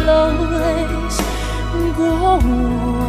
will always grow.